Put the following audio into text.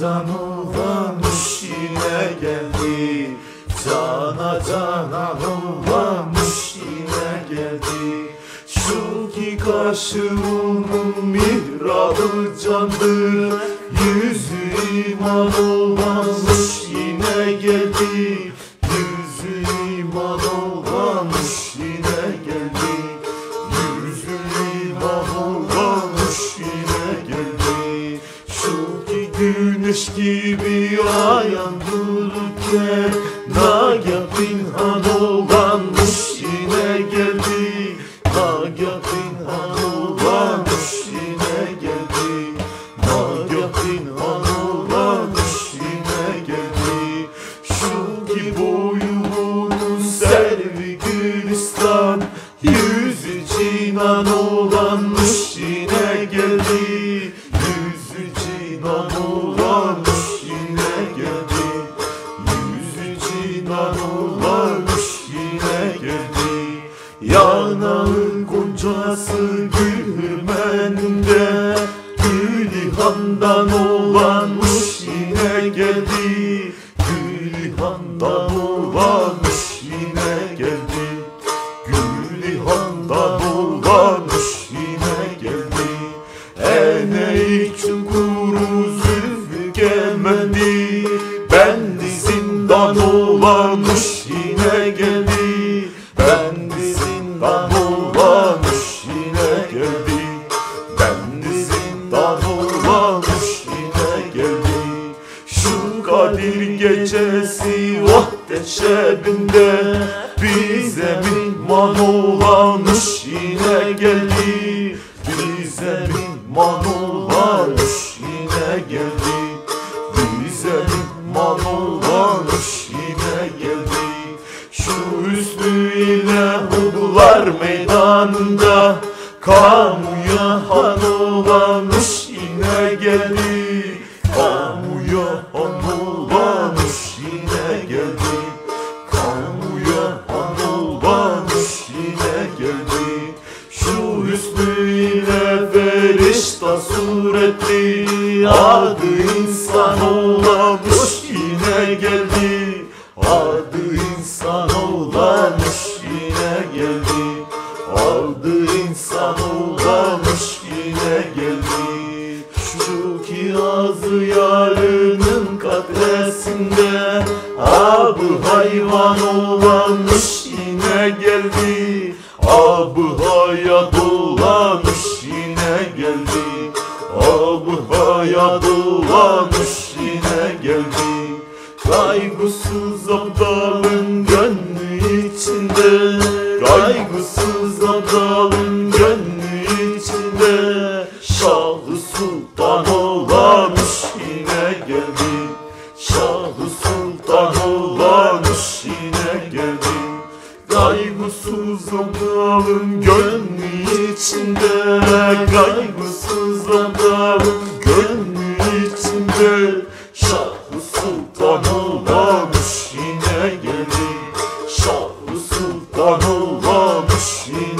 can olanmış yine geldi. Cana canan olanmış yine geldi. Şu ki kaşımın mihrabı candır. Yüzü iman olanmış yine geldi dururken Nagah pinhan olanmış yine geldi. Nagah pinhan olanmış yine geldi. Nagah pinhan olanmış yine geldi. Şu ki boyunun servi gülistan Yüzü cinan olanmış yine goncası gülmeninde Gülhandan olanmış yine geldi. Gülhandan olanmış yine geldi. Gülhandan olanmış yine geldi. Eneği çukuru zülfü gelmedi. Ben zindan olanmış Kadir gecesi vahdet şebinde Bize mihman olanmış yine geldi. Bize mihman olanmış yine geldi. Bize mihman olanmış yine geldi. Şu üstü ile Hudlar meydanında Kamuya han olanmış yine geldi İle ferişta suretli Adı insan olanmış yine geldi Adı insan olanmış yine geldi Adı insan olanmış yine geldi. Şu ki ağzı yarının kadresinde Abı hayvan olanmış. Yine geldi Abı hayat olanmış yine geldi. Abı hayat olanmış yine geldi. Kaygısız abdalın gönlü içinde. Kaygısız abdalın gönlü içinde. Şahı Sultan olanmış yine geldi. Şahı Sultan olanmış yine Kaygısızla dalın gönlü içinde. Kaygısızla dalın gönlü içinde. Şahlı Sultan olamış yine gelin Şahlı Sultan olamış yine